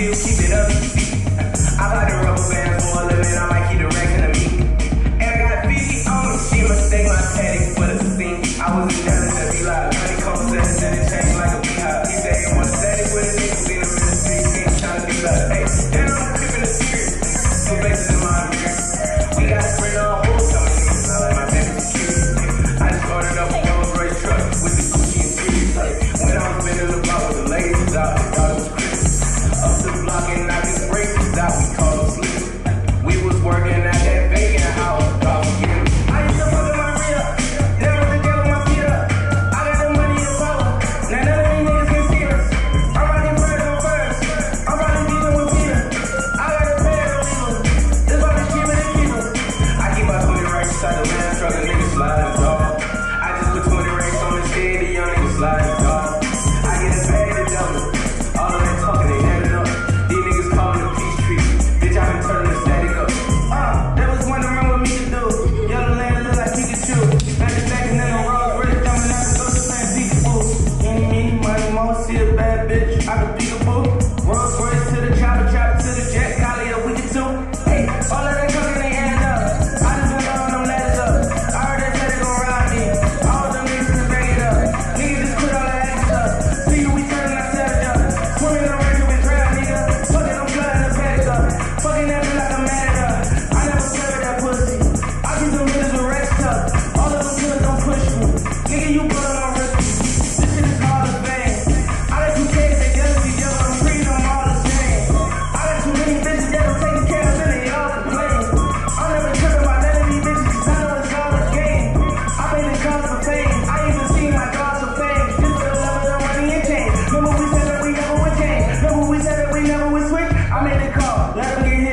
do you Remember we said that we never would switch? I made the call. Never get hit.